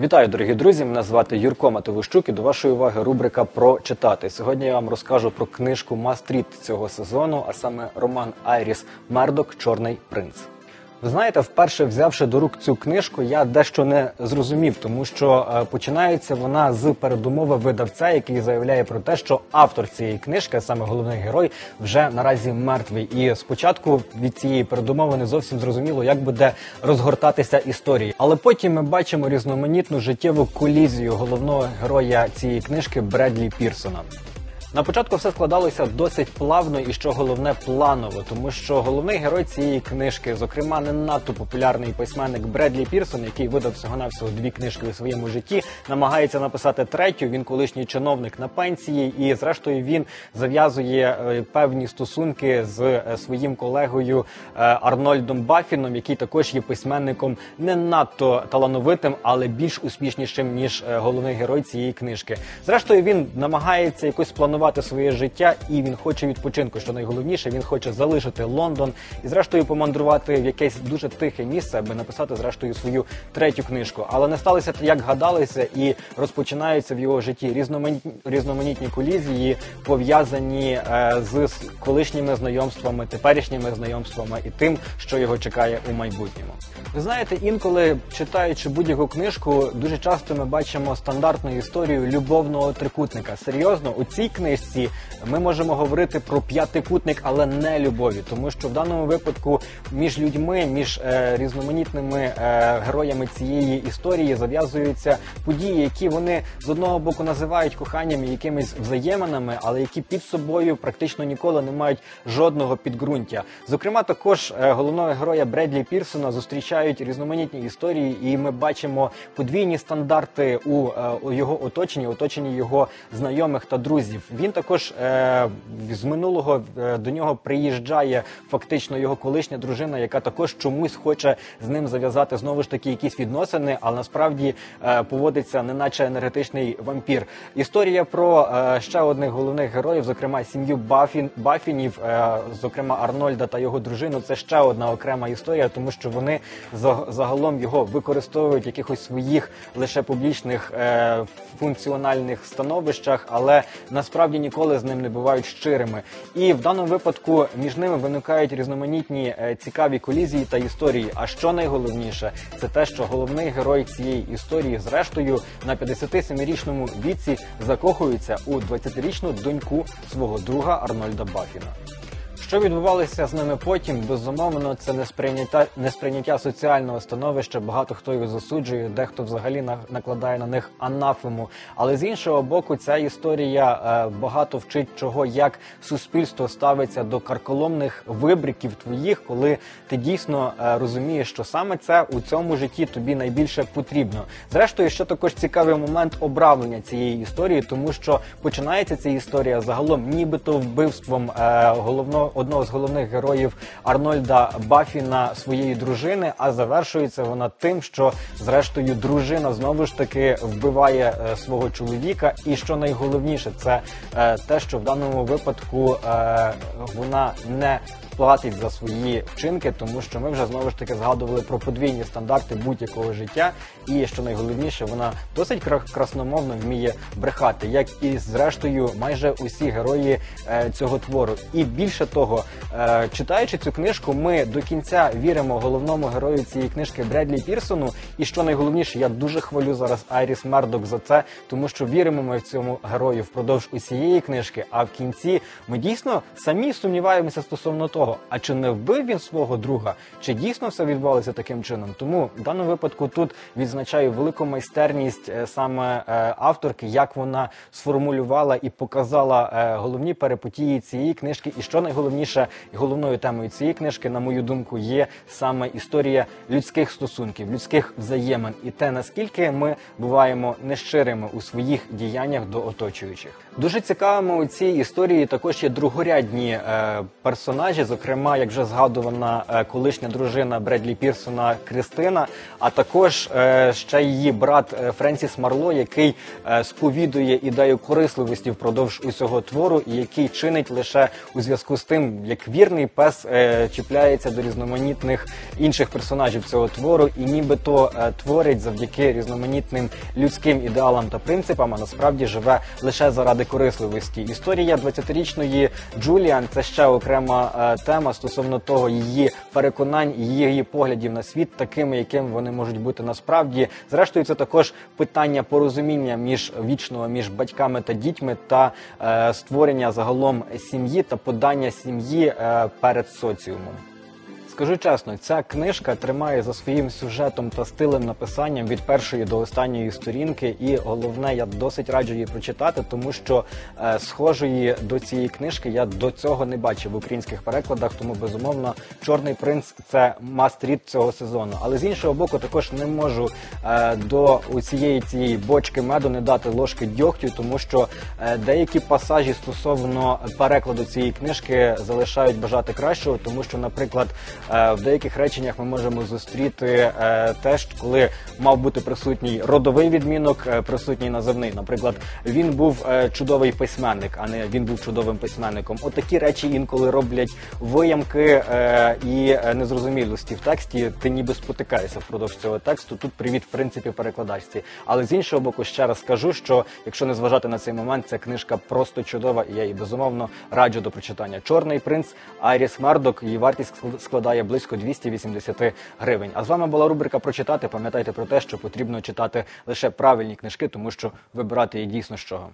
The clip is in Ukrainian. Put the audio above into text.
Вітаю, дорогі друзі! Мене звати Юрко Матовищук і до вашої уваги рубрика про читати. Сьогодні я вам розкажу про книжку Мастріт цього сезону, а саме роман Айріс Мердок Чорний принц. Ви знаєте, вперше взявши до рук цю книжку, я дещо не зрозумів, тому що е, починається вона з передумови видавця, який заявляє про те, що автор цієї книжки, саме головний герой, вже наразі мертвий. І спочатку від цієї передумови не зовсім зрозуміло, як буде розгортатися історія. Але потім ми бачимо різноманітну життєву колізію головного героя цієї книжки Бредлі Пірсона. На початку все складалося досить плавно і що головне планово, тому що головний герой цієї книжки, зокрема, не надто популярний письменник Бредлі Пірсон, який видав всього навсього дві книжки у своєму житті, намагається написати третю. Він колишній чиновник на пенсії, і зрештою він зав'язує е, певні стосунки з е, своїм колегою е, Арнольдом Бафіном, який також є письменником не надто талановитим, але більш успішнішим ніж головний герой цієї книжки. Зрештою, він намагається якось планувати своє життя, і він хоче відпочинку. Що найголовніше, він хоче залишити Лондон і, зрештою, помандрувати в якесь дуже тихе місце, аби написати зрештою свою третю книжку. Але не сталося як гадалося, і розпочинаються в його житті різноманітні, різноманітні колізії, пов'язані е, з колишніми знайомствами, теперішніми знайомствами і тим, що його чекає у майбутньому. Ви знаєте, інколи читаючи будь-яку книжку, дуже часто ми бачимо стандартну історію любовного трикутника. Серйозно, у цій книжці ми можемо говорити про п'ятикутник, але не любові, тому що в даному випадку між людьми, між е, різноманітними е, героями цієї історії зав'язуються події, які вони з одного боку називають коханням і якимись взаєминами, але які під собою практично ніколи не мають жодного підґрунтя. Зокрема, також е, головного героя Бредлі Пірсона зустрічають різноманітні історії, і ми бачимо подвійні стандарти у, е, у його оточенні, оточенні його знайомих та друзів. Він також е, з минулого е, до нього приїжджає фактично його колишня дружина, яка також чомусь хоче з ним зав'язати знову ж таки якісь відносини, але насправді е, поводиться неначе енергетичний вампір. Історія про е, ще одних головних героїв, зокрема сім'ю Бафін Бафінів, е, зокрема Арнольда та його дружину. Це ще одна окрема історія, тому що вони за- загалом його використовують в якихось своїх лише публічних е, функціональних становищах, але насправді ніколи з ним не бувають щирими. І в даному випадку між ними виникають різноманітні е, цікаві колізії та історії. А що найголовніше, це те, що головний герой цієї історії, зрештою, на 57-річному віці закохується у 20-річну доньку свого друга Арнольда Бафіна. Що відбувалося з ними потім? Безумовно, це несприйняття несприйняття соціального становища. Багато хто його засуджує, дехто взагалі на- накладає на них анафему. Але з іншого боку, ця історія е, багато вчить чого, як суспільство ставиться до карколомних вибриків твоїх, коли ти дійсно е, розумієш, що саме це у цьому житті тобі найбільше потрібно. Зрештою, що також цікавий момент обравлення цієї історії, тому що починається ця історія загалом, нібито вбивством е, головного одного з головних героїв Арнольда Бафіна своєї дружини, а завершується вона тим, що зрештою дружина знову ж таки вбиває е, свого чоловіка. І що найголовніше, це е, те, що в даному випадку е, вона не платить за свої вчинки, тому що ми вже знову ж таки згадували про подвійні стандарти будь-якого життя. І що найголовніше, вона досить кра- красномовно вміє брехати, як і зрештою майже усі герої е, цього твору. І більше того, е, читаючи цю книжку, ми до кінця віримо головному герою цієї книжки Бредлі Пірсону. І що найголовніше, я дуже хвалю зараз Айріс Мердок за це, тому що віримо ми в цьому герою впродовж усієї книжки. А в кінці ми дійсно самі сумніваємося стосовно того, а чи не вбив він свого друга, чи дійсно все відбувалося таким чином. Тому в даному випадку тут відзначаю велику майстерність е, саме е, авторки, як вона сформулювала і показала е, головні перипетії цієї книжки. І що найголовніше, головною темою цієї книжки, на мою думку, є саме історія людських стосунків, людських взаємин і те, наскільки ми буваємо нещирими у своїх діяннях до оточуючих. Дуже цікавими у цій історії також є другорядні персонажі, зокрема. як вже згадувана е, колишня дружина Бредлі Пірсона Кристина, а також е, ще її брат е, Френсіс Марло, який сповідує ідею корисливості впродовж усього твору, і який чинить лише у зв'язку з тим, як вірний пес чіпляється до різноманітних інших персонажів цього твору, і нібито творить завдяки різноманітним людським ідеалам та принципам, а насправді живе лише заради корисливості. Історія 20-річної Джуліан це ще окрема тема стосовно того її переконань, її поглядів на світ, такими, яким вони можуть бути насправді. Зрештою, це також питання порозуміння між вічного між батьками та дітьми та е, створення загалом сім'ї та подання сім'ї е, перед соціумом. Скажу чесно, ця книжка тримає за своїм сюжетом та стилем написанням від першої до останньої сторінки, і головне, я досить раджу її прочитати, тому що е, схожої до цієї книжки я до цього не бачив в українських перекладах. Тому безумовно, чорний принц це мастріт цього сезону. Але з іншого боку, також не можу е, до цієї цієї бочки меду не дати ложки дьогтю, тому що е, деякі пасажі стосовно перекладу цієї книжки залишають бажати кращого, тому що, наприклад, в деяких реченнях ми можемо зустріти е, те, коли мав бути присутній родовий відмінок, е, присутній називний. Наприклад, він був е, чудовий письменник, а не він був чудовим письменником. От такі речі інколи роблять виямки е, і е, незрозумілості в тексті. Ти ніби спотикаєшся впродовж цього тексту. Тут привіт, в принципі, перекладачці. Але з іншого боку, ще раз скажу, що якщо не зважати на цей момент, ця книжка просто чудова, і я її безумовно раджу до прочитання. Чорний принц Айріс Мердок. Її вартість складає близько 280 гривень. А з вами була рубрика Прочитати. Пам'ятайте про те, що потрібно читати лише правильні книжки, тому що вибирати є дійсно з чого.